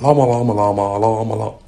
啦嘛啦嘛啦嘛啦嘛啦。